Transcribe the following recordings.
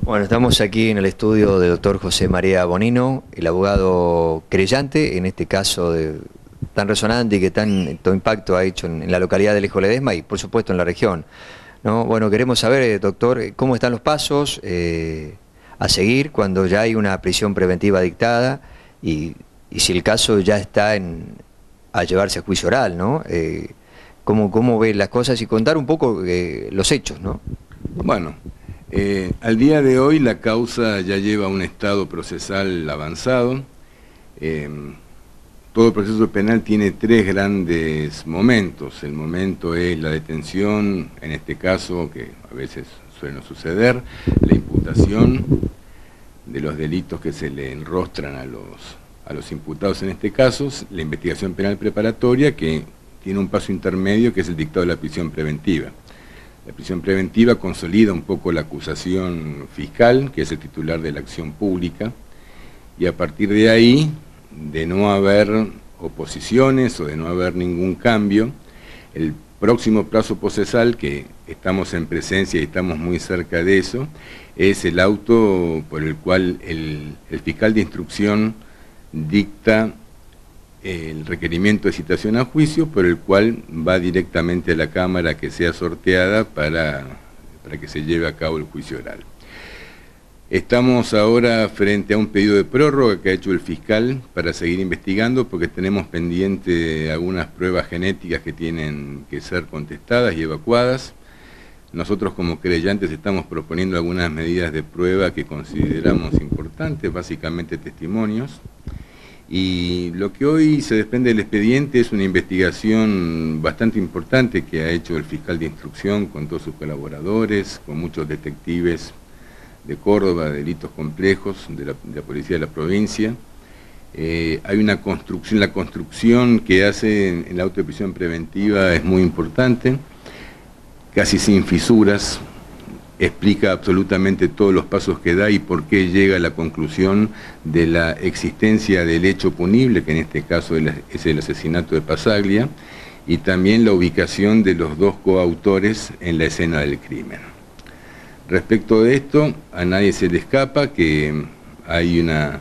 Bueno, estamos aquí en el estudio del doctor José María Bonino, el abogado creyente, en este caso tan resonante y que tanto impacto ha hecho en, la localidad de Lejo Ledesma y por supuesto en la región. ¿no? Bueno, queremos saber, eh, doctor, eh, cómo están los pasos eh, a seguir cuando ya hay una prisión preventiva dictada y, si el caso ya está en, a llevarse a juicio oral, ¿no? ¿cómo, ¿Cómo ve las cosas y contar un poco los hechos, ¿no? Bueno, al día de hoy la causa ya lleva un estado procesal avanzado. Todo el proceso penal tiene tres grandes momentos. El momento es la detención, en este caso, que a veces suele suceder, la imputación de los delitos que se le enrostran a los, a los imputados en este caso, la investigación penal preparatoria, que tiene un paso intermedio, que es el dictado de la prisión preventiva. La prisión preventiva consolida un poco la acusación fiscal, que es el titular de la acción pública, y a partir de ahí de no haber oposiciones o de no haber ningún cambio, el próximo plazo procesal, que estamos en presencia y estamos muy cerca de eso, es el auto por el cual el, fiscal de instrucción dicta el requerimiento de citación a juicio, por el cual va directamente a la Cámara que sea sorteada para, para que se lleve a cabo el juicio oral. Estamos ahora frente a un pedido de prórroga que ha hecho el fiscal para seguir investigando porque tenemos pendiente algunas pruebas genéticas que tienen que ser contestadas y evacuadas. Nosotros como creyentes estamos proponiendo algunas medidas de prueba que consideramos importantes, básicamente testimonios. Y lo que hoy se desprende del expediente es una investigación bastante importante que ha hecho el fiscal de instrucción con todos sus colaboradores, con muchos detectives de Córdoba, delitos complejos, de la, policía de la provincia. Eh, hay una construcción, la construcción que hace en, la auto de prisión preventiva es muy importante, casi sin fisuras, explica absolutamente todos los pasos que da y por qué llega a la conclusión de la existencia del hecho punible, que en este caso es el asesinato de Pasaglia, y también la ubicación de los dos coautores en la escena del crimen. Respecto de esto, a nadie se le escapa que hay una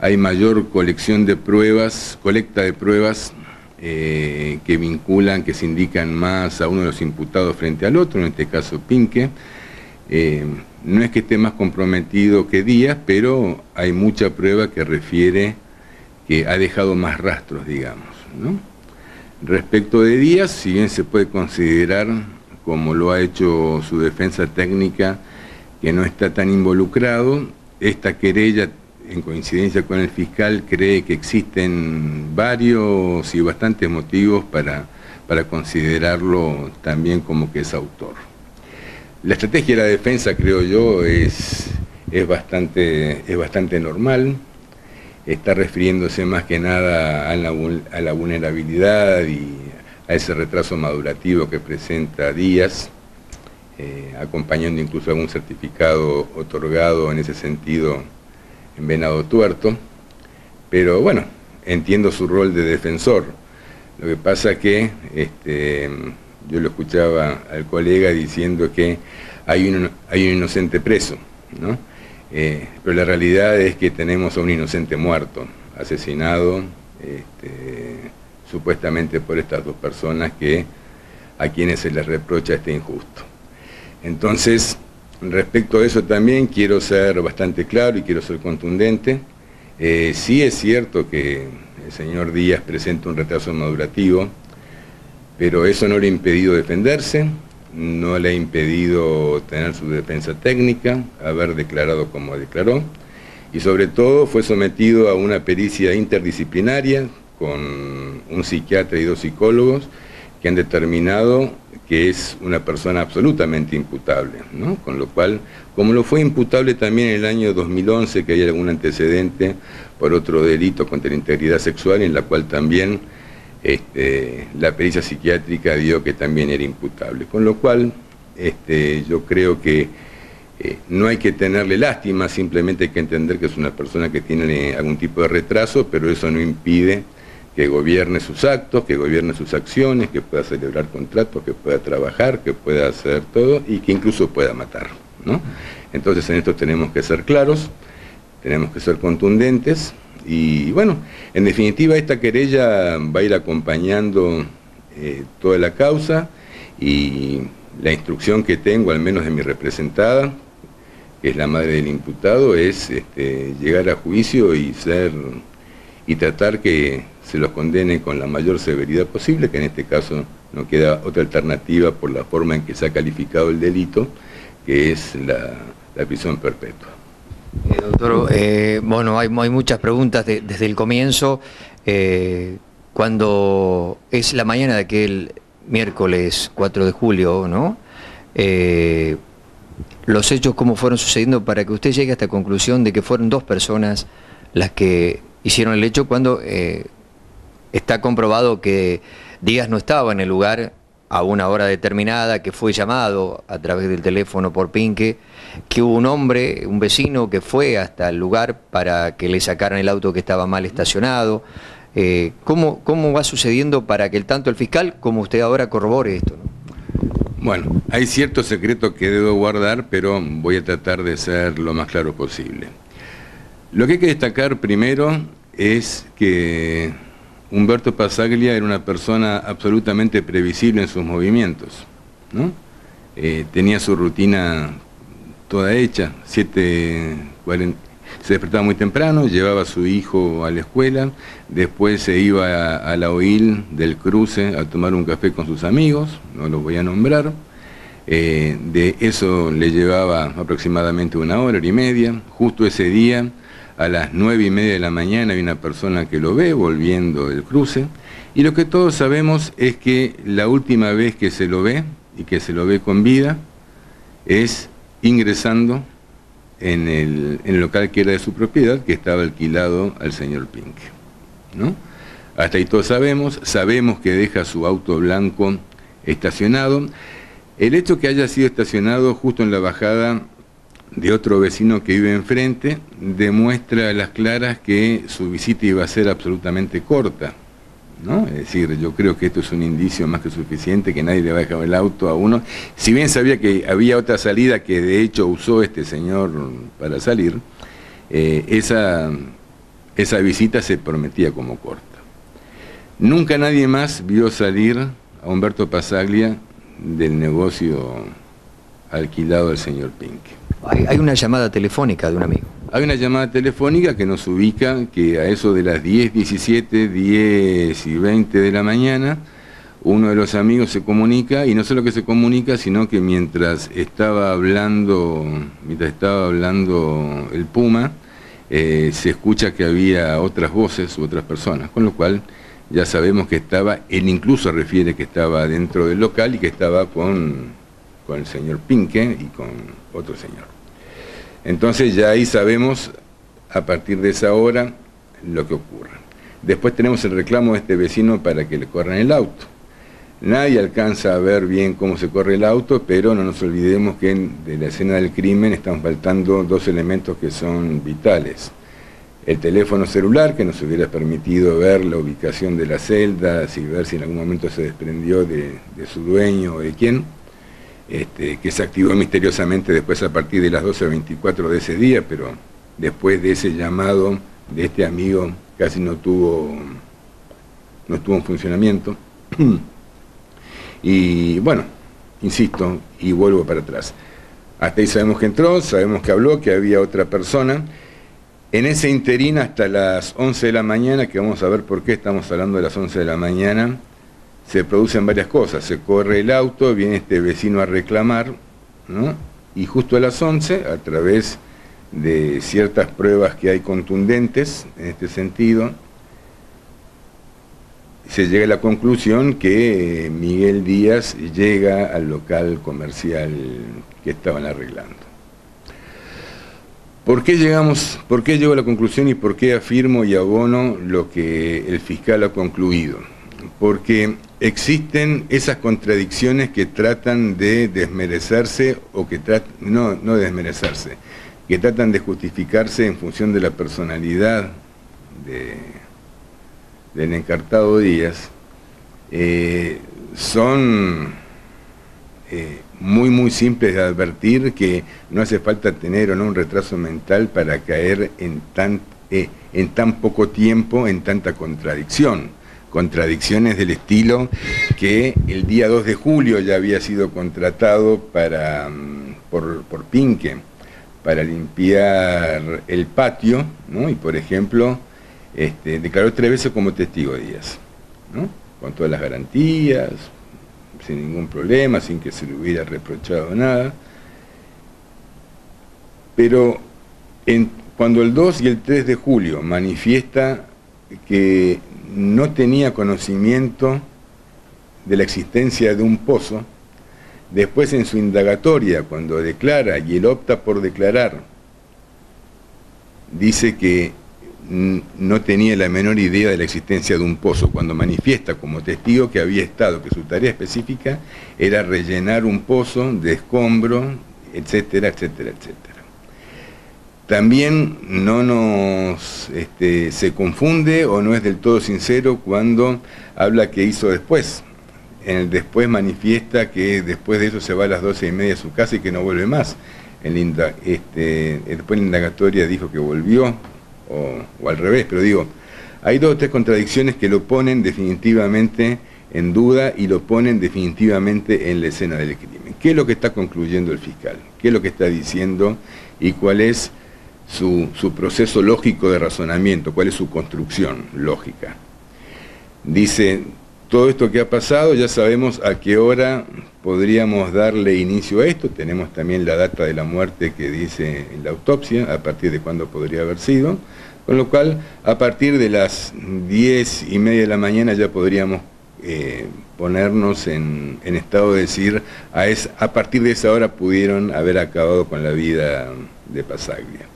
hay mayor colección de pruebas, colecta de pruebas eh, que vinculan, que se indican más a uno de los imputados frente al otro, en este caso Pinque. Eh, no es que esté más comprometido que Díaz, pero hay mucha prueba que refiere que ha dejado más rastros, digamos. Respecto de Díaz, si bien se puede considerar como lo ha hecho su defensa técnica, que no está tan involucrado. Esta querella, en coincidencia con el fiscal, cree que existen varios y bastantes motivos para, para considerarlo también como que es autor. La estrategia de la defensa, creo yo, es, es, bastante, es bastante normal. Está refiriéndose más que nada a la, vulnerabilidad y a ese retraso madurativo que presenta Díaz, eh, acompañando incluso algún certificado otorgado en ese sentido en Venado Tuerto, pero bueno, entiendo su rol de defensor. Lo que pasa que este, yo lo escuchaba al colega diciendo que hay un, hay un inocente preso, ¿no? Eh, pero la realidad es que tenemos a un inocente muerto, asesinado, este, supuestamente por estas dos personas que a quienes se les reprocha este injusto. Entonces, respecto a eso también quiero ser bastante claro y quiero ser contundente. Eh, sí es cierto que el señor Díaz presenta un retraso madurativo, pero eso no le ha impedido defenderse, no le ha impedido tener su defensa técnica, haber declarado como declaró, y sobre todo fue sometido a una pericia interdisciplinaria con un psiquiatra y dos psicólogos que han determinado que es una persona absolutamente imputable, ¿no? Con lo cual, como lo fue imputable también en el año 2011, que hay algún antecedente por otro delito contra la integridad sexual, en la cual también este, la pericia psiquiátrica dio que también era imputable. Con lo cual, este, yo creo que eh, no hay que tenerle lástima, simplemente hay que entender que es una persona que tiene algún tipo de retraso, pero eso no impide que gobierne sus actos, que gobierne sus acciones, que pueda celebrar contratos, que pueda trabajar, que pueda hacer todo y que incluso pueda matar. Entonces en esto tenemos que ser claros, tenemos que ser contundentes y bueno, en definitiva esta querella va a ir acompañando eh, toda la causa y la instrucción que tengo, al menos de mi representada, que es la madre del imputado, es este, llegar a juicio y ser y tratar que se los condene con la mayor severidad posible, que en este caso no queda otra alternativa por la forma en que se ha calificado el delito, que es la, prisión perpetua. Eh, doctor, eh, bueno, hay, muchas preguntas desde el comienzo. Eh, cuando es la mañana de aquel miércoles 4 de julio, ¿no? los hechos, cómo fueron sucediendo para que usted llegue a esta conclusión de que fueron dos personas las que hicieron el hecho cuando está comprobado que Díaz no estaba en el lugar a una hora determinada, que fue llamado a través del teléfono por Pinque, que hubo un hombre, un vecino, que fue hasta el lugar para que le sacaran el auto que estaba mal estacionado. Eh, ¿cómo, ¿Cómo va sucediendo para que tanto el fiscal como usted ahora corrobore esto? Bueno, hay cierto secreto que debo guardar, pero voy a tratar de ser lo más claro posible. Lo que hay que destacar primero es que Humberto Pasaglia era una persona absolutamente previsible en sus movimientos. ¿no? Eh, tenía su rutina toda hecha, 7.40 se despertaba muy temprano, llevaba a su hijo a la escuela, después se iba a, la OIL del cruce a tomar un café con sus amigos, no los voy a nombrar, eh, de eso le llevaba aproximadamente una hora, hora y media, justo ese día a las nueve y media de la mañana hay una persona que lo ve volviendo del cruce, y lo que todos sabemos es que la última vez que se lo ve, y que se lo ve con vida, es ingresando en el, local que era de su propiedad, que estaba alquilado al señor Pink. ¿no? Hasta ahí todos sabemos, sabemos que deja su auto blanco estacionado. El hecho que haya sido estacionado justo en la bajada de otro vecino que vive enfrente, demuestra a las claras que su visita iba a ser absolutamente corta. ¿No? Es decir, yo creo que esto es un indicio más que suficiente, que nadie le va a dejar el auto a uno. Si bien sabía que había otra salida que de hecho usó este señor para salir, eh, esa, esa visita se prometía como corta. Nunca nadie más vio salir a Humberto Pasaglia del negocio alquilado del señor Pink. Hay, una llamada telefónica de un amigo. Hay una llamada telefónica que nos ubica que a eso de las 10, 17, 10 y 20 de la mañana, uno de los amigos se comunica, y no solo que se comunica, sino que mientras estaba hablando, mientras estaba hablando el Puma, eh, se escucha que había otras voces u otras personas, con lo cual ya sabemos que estaba, él incluso refiere que estaba dentro del local y que estaba con con el señor Pinque y con otro señor. Entonces ya ahí sabemos a partir de esa hora lo que ocurre. Después tenemos el reclamo de este vecino para que le corran el auto. Nadie alcanza a ver bien cómo se corre el auto, pero no nos olvidemos que de la escena del crimen están faltando dos elementos que son vitales. El teléfono celular, que nos hubiera permitido ver la ubicación de las celdas y ver si en algún momento se desprendió de, de su dueño o de quién este, que se activó misteriosamente después a partir de las 12.24 de ese día, pero después de ese llamado de este amigo casi no tuvo, no estuvo en funcionamiento. y bueno, insisto, y vuelvo para atrás. Hasta ahí sabemos que entró, sabemos que habló, que había otra persona. En ese interín hasta las 11 de la mañana, que vamos a ver por qué estamos hablando de las 11 de la mañana, se producen varias cosas. Se corre el auto, viene este vecino a reclamar, ¿no? y justo a las 11, a través de ciertas pruebas que hay contundentes en este sentido, se llega a la conclusión que Miguel Díaz llega al local comercial que estaban arreglando. ¿Por qué llegamos, por qué llego a la conclusión y por qué afirmo y abono lo que el fiscal ha concluido? Porque existen esas contradicciones que tratan de desmerecerse o que tratan, no, no desmerecerse, que tratan de justificarse en función de la personalidad de, del encartado Díaz, eh, son eh, muy muy simples de advertir que no hace falta tener o no un retraso mental para caer en tan, eh, en tan poco tiempo en tanta contradicción. Contradicciones del estilo que el día 2 de julio ya había sido contratado para, mm, por, por Pinque para limpiar el patio, ¿no? y por ejemplo, este, declaró tres veces como testigo Díaz, ¿no? con todas las garantías, sin ningún problema, sin que se le hubiera reprochado nada. Pero cuando el 2 y el 3 de julio manifiesta que no tenía conocimiento de la existencia de un pozo, después en su indagatoria, cuando declara y él opta por declarar, dice que no tenía la menor idea de la existencia de un pozo, cuando manifiesta como testigo que había estado, que su tarea específica era rellenar un pozo de escombro, etcétera, etcétera, etcétera. También no nos este, se confunde o no es del todo sincero cuando habla que hizo después. En el después manifiesta que después de eso se va a las doce y media a su casa y que no vuelve más. En este, después la indagatoria dijo que volvió, o, al revés, pero digo, hay dos o tres contradicciones que lo ponen definitivamente en duda y lo ponen definitivamente en la escena del crimen. ¿Qué es lo que está concluyendo el fiscal? ¿Qué es lo que está diciendo? ¿Y cuál es su, su proceso lógico de razonamiento? ¿Cuál es su construcción lógica? Dice, todo esto que ha pasado, ya sabemos a qué hora podríamos darle inicio a esto, tenemos también la data de la muerte que dice en la autopsia, a partir de cuándo podría haber sido, con lo cual a partir de las diez y media de la mañana ya podríamos eh, ponernos en, estado de decir, a, a partir de esa hora pudieron haber acabado con la vida de Pasaglia.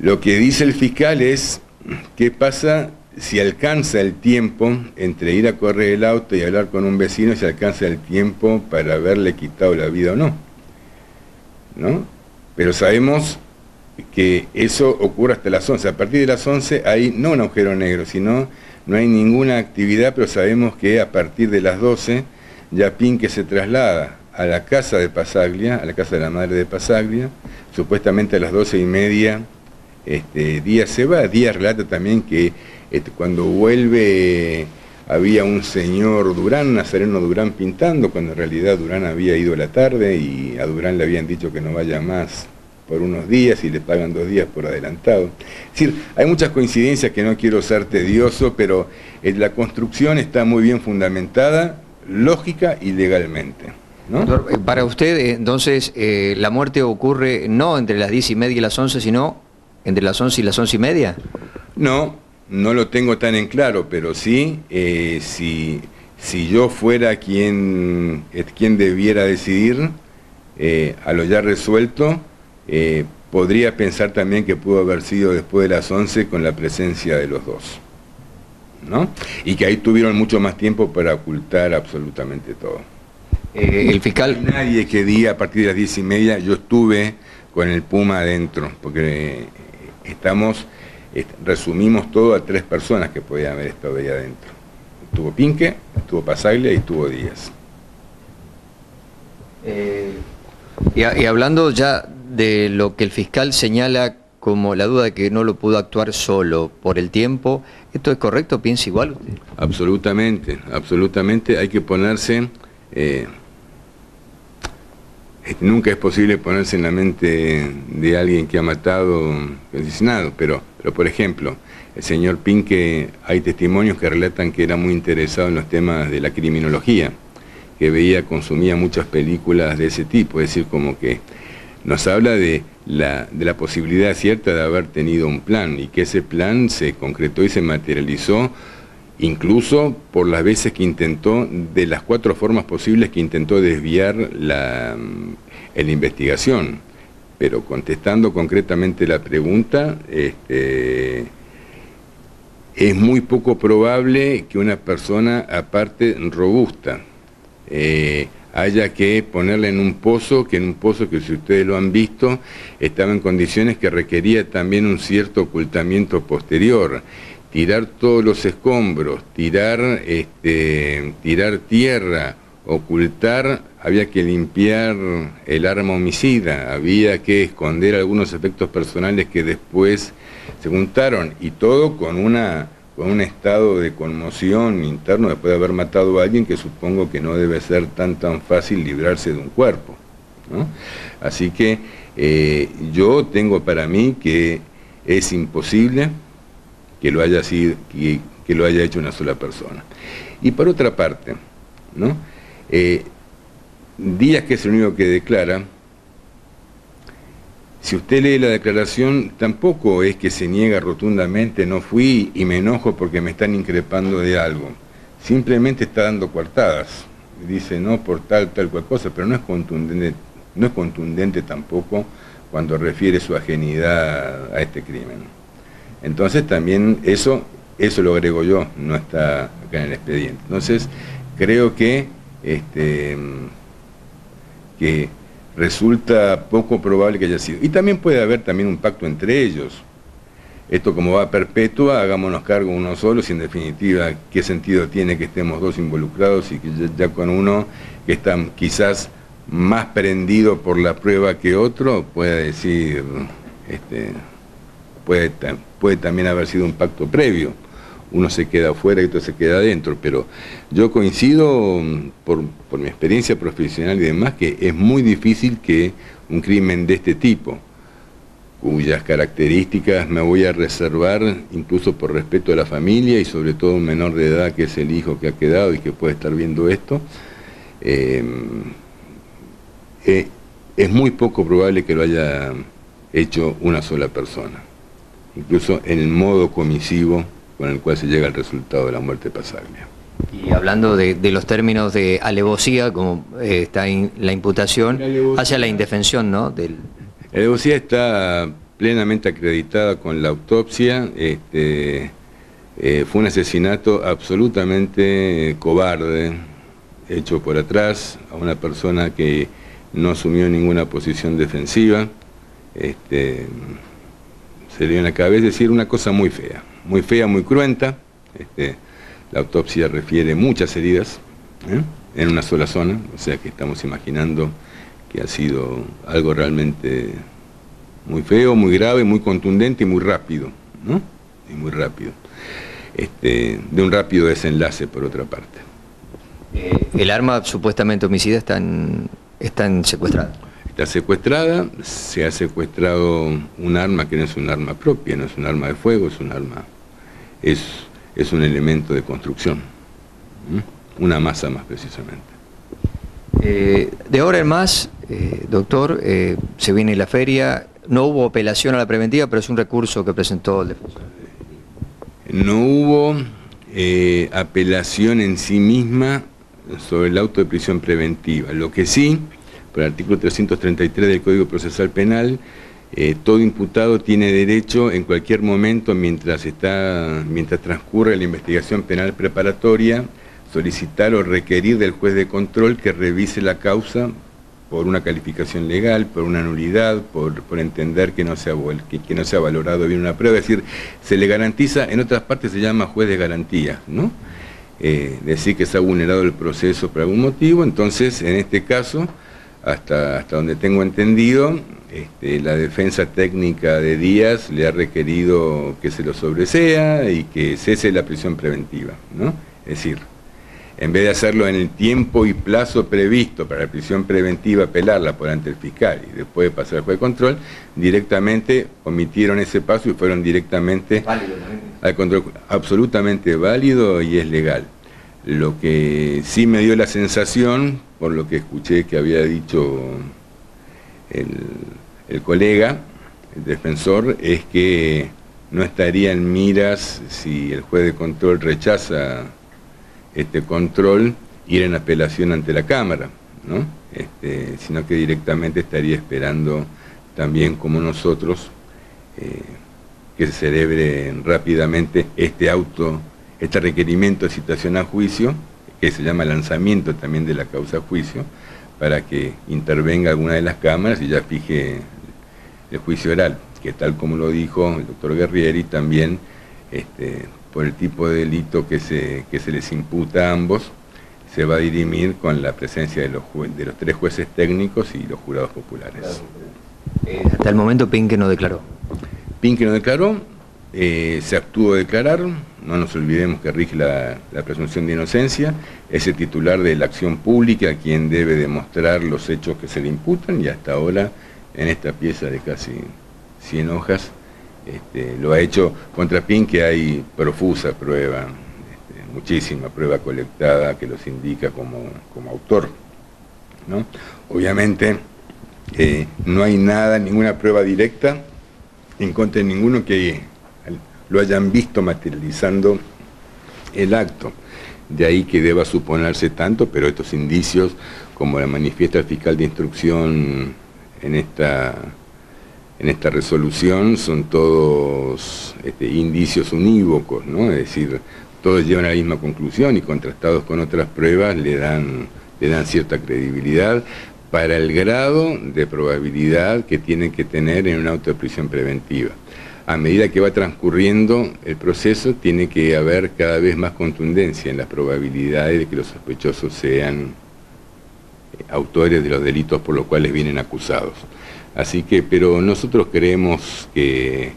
Lo que dice el fiscal es, ¿qué pasa si alcanza el tiempo entre ir a correr el auto y hablar con un vecino, si alcanza el tiempo para haberle quitado la vida o no. ¿No? Pero sabemos que eso ocurre hasta las 11. A partir de las 11 hay no un agujero negro, sino no hay ninguna actividad, pero sabemos que a partir de las 12 ya Pinque se traslada a la casa de Pasaglia, a la casa de la madre de Pasaglia, supuestamente a las 12 y media este, Díaz se va. Díaz relata también que este, cuando vuelve había un señor Durán, Nazareno Durán pintando, cuando en realidad Durán había ido a la tarde y a Durán le habían dicho que no vaya más por unos días y le pagan dos días por adelantado. Es decir, hay muchas coincidencias que no quiero ser tedioso, pero eh, la construcción está muy bien fundamentada, lógica y legalmente. Eh, para usted, entonces, eh, la muerte ocurre no entre las diez y media y las once, sino entre las once y las once y media. No, no lo tengo tan en claro, pero sí, eh, si, si, yo fuera quien, eh, quien debiera decidir, eh, a lo ya resuelto, podría pensar también que pudo haber sido después de las 11 con la presencia de los dos. ¿no? Y que ahí tuvieron mucho más tiempo para ocultar absolutamente todo. el fiscal... Nadie que diga a partir de las diez y media, yo estuve con el Puma adentro, porque estamos resumimos todo a tres personas que podían haber estado ahí adentro. Estuvo Pinque, estuvo Pasaglia y estuvo Díaz. Eh, y, hablando ya de lo que el fiscal señala como la duda de que no lo pudo actuar solo por el tiempo, ¿esto es correcto? ¿Piensa igual usted? Absolutamente, absolutamente. Hay que ponerse... Eh, nunca es posible ponerse en la mente de alguien que ha matado, asesinado, pero, pero por ejemplo, el señor Pinque, hay testimonios que relatan que era muy interesado en los temas de la criminología, que veía, consumía muchas películas de ese tipo, es decir, como que nos habla de la, de la posibilidad cierta de haber tenido un plan y que ese plan se concretó y se materializó incluso por las veces que intentó, de las cuatro formas posibles que intentó desviar la, investigación. Pero contestando concretamente la pregunta, este, es muy poco probable que una persona, aparte robusta, eh, haya que ponerla en un pozo, que en un pozo que si ustedes lo han visto, estaba en condiciones que requería también un cierto ocultamiento posterior tirar todos los escombros, tirar, este, tirar tierra, ocultar, había que limpiar el arma homicida, había que esconder algunos efectos personales que después se juntaron y todo con una con un estado de conmoción interno después de haber matado a alguien que supongo que no debe ser tan tan fácil librarse de un cuerpo. Así que eh, yo tengo para mí que es imposible que lo haya sido, que, lo haya hecho una sola persona. Y por otra parte, ¿no? Eh, Díaz, que es el único que declara, si usted lee la declaración, tampoco es que se niega rotundamente, no fui y me enojo porque me están increpando de algo. Simplemente está dando coartadas. Dice no por tal, tal cual cosa, pero no es contundente, no es contundente tampoco cuando refiere su ajenidad a este crimen. Entonces también eso, eso lo agrego yo, no está acá en el expediente. Entonces creo que, este, que resulta poco probable que haya sido. Y también puede haber también un pacto entre ellos. Esto como va perpetua, hagámonos cargo uno solo, y en definitiva, ¿qué sentido tiene que estemos dos involucrados y que ya, con uno que está quizás más prendido por la prueba que otro, pueda decir, este, puede, puede también haber sido un pacto previo. Uno se queda afuera y otro se queda adentro, pero yo coincido mm, por, mi experiencia profesional y demás que es muy difícil que un crimen de este tipo, cuyas características me voy a reservar incluso por respeto a la familia y sobre todo un menor de edad que es el hijo que ha quedado y que puede estar viendo esto, em, eh, es muy poco probable que lo haya hecho una sola persona, incluso en el modo comisivo con el cual se llega al resultado de la muerte pasable. Y hablando de, los términos de alevosía, como eh, está la imputación, hacia la indefensión, ¿no? Del... La alevosía está plenamente acreditada con la autopsia. Este, eh, fue un asesinato absolutamente cobarde, hecho por atrás a una persona que no asumió ninguna posición defensiva. Este, se le dio en la cabeza, decir, una cosa muy fea muy fea, muy cruenta. Este, la autopsia refiere muchas heridas ¿eh? en una sola zona, o sea que estamos imaginando que ha sido algo realmente muy feo, muy grave, muy contundente y muy rápido, ¿no? Y muy rápido. Este, de un rápido desenlace, por otra parte. Eh, ¿El arma supuestamente homicida está, en, está secuestrada? Está secuestrada, se ha secuestrado un arma que no es un arma propia, no es un arma de fuego, es un arma es, es un elemento de construcción, una masa más precisamente. Eh, de ahora en más, eh, doctor, eh, se viene la feria, no hubo apelación a la preventiva, pero es un recurso que presentó el defensor. No hubo apelación en sí misma sobre el auto de prisión preventiva. Lo que sí, por el artículo 333 del Código Procesal Penal, eh, todo imputado tiene derecho en cualquier momento, mientras, está, mientras transcurre la investigación penal preparatoria, solicitar o requerir del juez de control que revise la causa por una calificación legal, por una nulidad, por, entender que no, se ha, que, no se valorado bien una prueba. Es decir, se le garantiza, en otras partes se llama juez de garantía, ¿no? Eh, decir que se ha vulnerado el proceso por algún motivo, entonces en este caso, hasta, hasta donde tengo entendido, este, la defensa técnica de Díaz le ha requerido que se lo sobresea y que cese la prisión preventiva, ¿no? Es decir, en vez de hacerlo en el tiempo y plazo previsto para la prisión preventiva, apelarla por ante el fiscal y después pasar al juez de control, directamente omitieron ese paso y fueron directamente al control. Absolutamente válido y es legal. Lo que sí me dio la sensación, por lo que escuché que había dicho el, colega, el defensor, es que no estaría en miras si el juez de control rechaza este control, ir en apelación ante la Cámara. Este, sino que directamente estaría esperando también como nosotros eh, que se celebre rápidamente este auto, este requerimiento de citación a juicio, que se llama lanzamiento también de la causa juicio, para que intervenga alguna de las cámaras y ya fije el juicio oral, que tal como lo dijo el doctor Guerrieri, también este, por el tipo de delito que se, que se les imputa a ambos, se va a dirimir con la presencia de los, de los tres jueces técnicos y los jurados populares. Eh, hasta el momento Pinque no declaró. Pinque no declaró, eh, se actuó a declarar, no nos olvidemos que rige la, presunción de inocencia, es el titular de la acción pública quien debe demostrar los hechos que se le imputan y hasta ahora en esta pieza de casi 100 hojas este, lo ha hecho contra Pinque hay profusa prueba, este, muchísima prueba colectada que los indica como, autor. Obviamente eh, no hay nada, ninguna prueba directa en contra de ninguno que lo hayan visto materializando el acto. De ahí que deba suponerse tanto, pero estos indicios, como la manifiesta el fiscal de instrucción en esta, en esta resolución, son todos este, indicios unívocos, ¿no? Es decir, todos llevan a la misma conclusión y contrastados con otras pruebas le dan, le dan cierta credibilidad para el grado de probabilidad que tienen que tener en un auto de prisión preventiva a medida que va transcurriendo el proceso, tiene que haber cada vez más contundencia en las probabilidades de que los sospechosos sean eh, autores de los delitos por los cuales vienen acusados. Así que, pero nosotros creemos que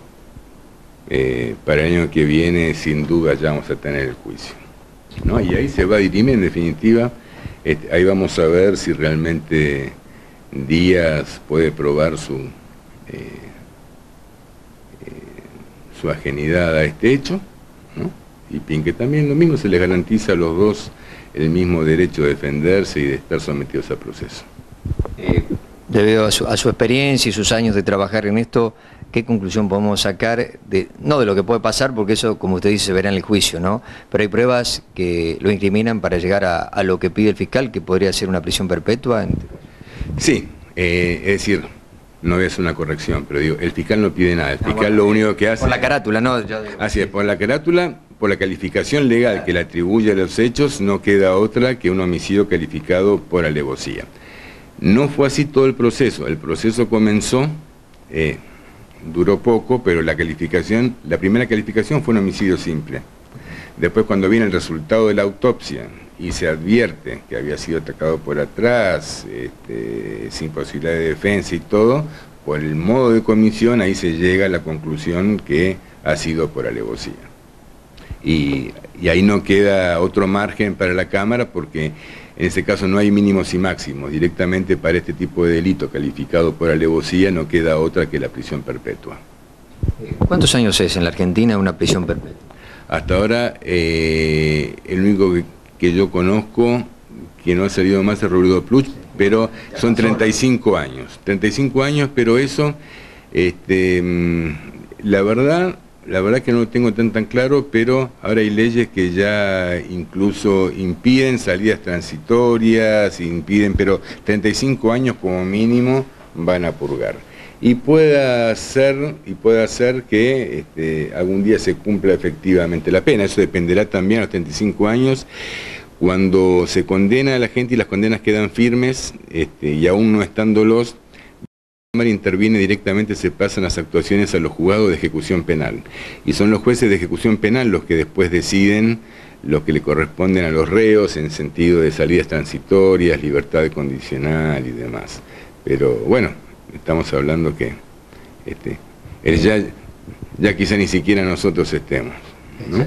eh, para el año que viene, sin duda, ya vamos a tener el juicio. ¿no? Y ahí se va a dirimir, en definitiva, este, ahí vamos a ver si realmente Díaz puede probar su... Eh, su ajenidad a este hecho, y Pinque también lo mismo, se les garantiza a los dos el mismo derecho de defenderse y de estar sometidos a proceso. Eh, debido a su, experiencia y sus años de trabajar en esto, ¿qué conclusión podemos sacar? De, no de lo que puede pasar, porque eso, como usted dice, se verá en el juicio, ¿no? Pero hay pruebas que lo incriminan para llegar a, lo que pide el fiscal, que podría ser una prisión perpetua. Sí, eh, es decir, no hacer una corrección, pero digo, el fiscal no pide nada, el ah, fiscal lo único que hace... Por la carátula, ¿no? Así es, por la carátula, por la calificación legal que le atribuye a los hechos, no queda otra que un homicidio calificado por alevosía. No fue así todo el proceso, el proceso comenzó, eh, duró poco, pero la calificación, la primera calificación fue un homicidio simple. Después cuando viene el resultado de la autopsia, y se advierte que había sido atacado por atrás, este, sin posibilidad de defensa y todo, por el modo de comisión ahí se llega a la conclusión que ha sido por alevosía. Y, ahí no queda otro margen para la Cámara porque en ese caso no hay mínimos y máximos. Directamente para este tipo de delito calificado por alevosía no queda otra que la prisión perpetua. ¿Cuántos años es en la Argentina una prisión perpetua? Hasta ahora eh, el único que yo conozco, que no ha salido más el Roberto Plus, pero son 35 años. 35 años, pero eso, este, mm, la verdad, la verdad que no lo tengo tan tan claro, pero ahora hay leyes que ya incluso impiden salidas transitorias, impiden, pero 35 años como mínimo van a purgar. Y pueda ser, y pueda ser que este, algún día se cumpla efectivamente la pena. Eso dependerá también a los 35 años cuando se condena a la gente y las condenas quedan firmes este, y aún no estándolos, la Cámara interviene directamente, se pasan las actuaciones a los juzgados de ejecución penal. Y son los jueces de ejecución penal los que después deciden lo que le corresponden a los reos en sentido de salidas transitorias, libertad condicional y demás. Pero bueno, estamos hablando que este, ya, ya quizá ni siquiera nosotros estemos. ¿no?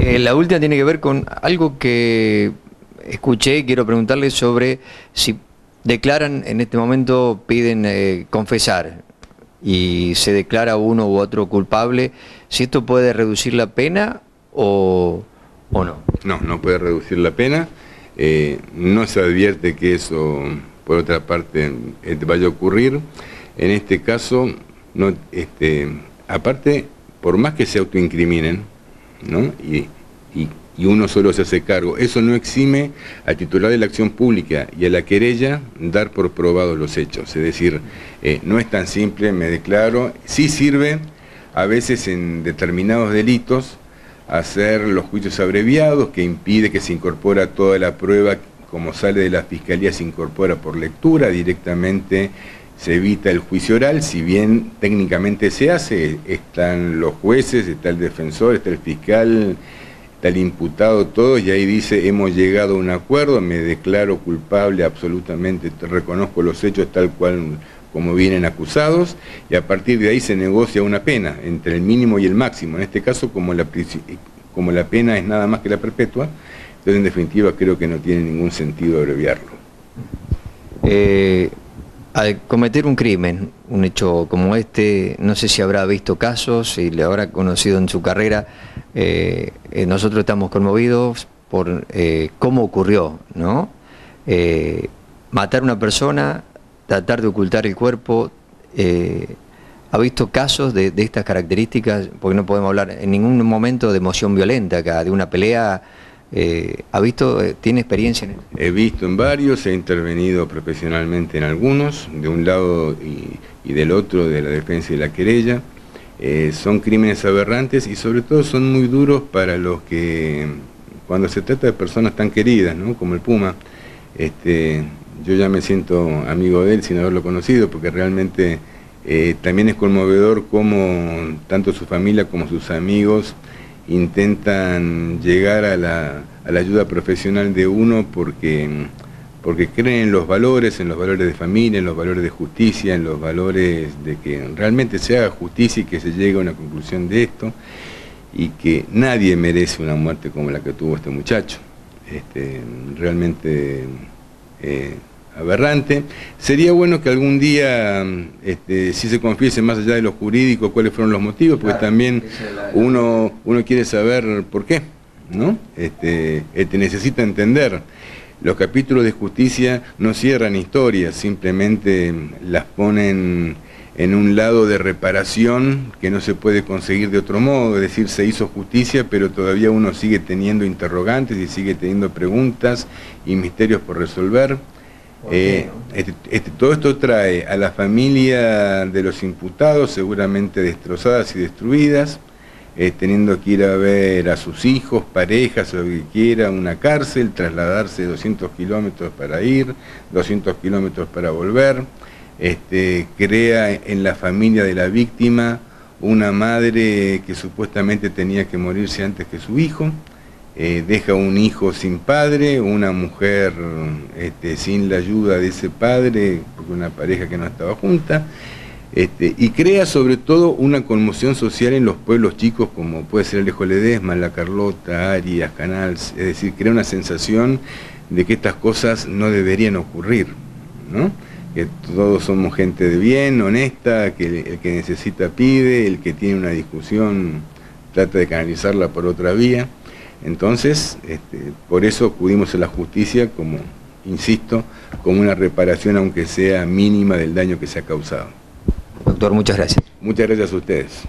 Eh, la última tiene que ver con algo que escuché y quiero preguntarle sobre si declaran en este momento, piden eh, confesar y se declara uno u otro culpable, si esto puede reducir la pena o, no. No, no puede reducir la pena. Eh, no se advierte que eso, por otra parte, vaya a ocurrir. En este caso, este, aparte, por más que se autoincriminen, y, uno solo se hace cargo. Eso no exime al titular de la acción pública y a la querella dar por probados los hechos. Es decir, eh, no es tan simple, me declaro. Sí sirve a veces en determinados delitos hacer los juicios abreviados, que impide que se incorpora toda la prueba como sale de la fiscalía, se incorpora por lectura directamente se evita el juicio oral, si bien técnicamente se hace, están los jueces, está el defensor, está el fiscal, está el imputado, todo, y ahí dice, hemos llegado a un acuerdo, me declaro culpable absolutamente, reconozco los hechos tal cual como vienen acusados, y a partir de ahí se negocia una pena entre el mínimo y el máximo. En este caso, como la, como la pena es nada más que la perpetua, entonces en definitiva creo que no tiene ningún sentido abreviarlo. Eh, al cometer un crimen, un hecho como este, no sé si habrá visto casos, y le habrá conocido en su carrera, eh, eh, nosotros estamos conmovidos por cómo ocurrió, ¿no? matar a una persona, tratar de ocultar el cuerpo, ¿ha visto casos de, de, estas características? Porque no podemos hablar en ningún momento de emoción violenta acá, de una pelea eh, ¿Ha visto, eh, tiene experiencia en esto? He visto en varios, he intervenido profesionalmente en algunos, de un lado y, del otro de la defensa y la querella. Eh, son crímenes aberrantes y sobre todo son muy duros para los que, cuando se trata de personas tan queridas, ¿no? como el Puma, este, yo ya me siento amigo de él sin haberlo conocido, porque realmente también es conmovedor cómo tanto su familia como sus amigos intentan llegar a la, ayuda profesional de uno porque, porque creen en los valores, en los valores de familia, en los valores de justicia, en los valores de que realmente se haga justicia y que se llegue a una conclusión de esto y que nadie merece una muerte como la que tuvo este muchacho. Este, realmente eh, aberrante. Sería bueno que algún día este, si se confiese más allá de lo jurídico cuáles fueron los motivos, porque también uno, uno quiere saber por qué, ¿no? Este, este, necesita entender. Los capítulos de justicia no cierran historias, simplemente las ponen en un lado de reparación que no se puede conseguir de otro modo, es decir, se hizo justicia, pero todavía uno sigue teniendo interrogantes y sigue teniendo preguntas y misterios por resolver. Eh, este, este, todo esto trae a la familia de los imputados seguramente destrozadas y destruidas, eh, teniendo que ir a ver a sus hijos, parejas o lo que quiera, una cárcel, trasladarse 200 kilómetros para ir, 200 kilómetros para volver, este, crea en la familia de la víctima una madre que supuestamente tenía que morirse antes que su hijo, eh, deja un hijo sin padre, una mujer este, sin la ayuda de ese padre, porque una pareja que no estaba junta, este, y crea sobre todo una conmoción social en los pueblos chicos como puede ser de Ledesma, La Carlota, Arias, Canals, es decir, crea una sensación de que estas cosas no deberían ocurrir, ¿no? que todos somos gente de bien, honesta, que el que necesita pide, el que tiene una discusión trata de canalizarla por otra vía. Entonces, este, por eso acudimos a la justicia como, insisto, como una reparación aunque sea mínima del daño que se ha causado. Doctor, muchas gracias. Muchas gracias a ustedes.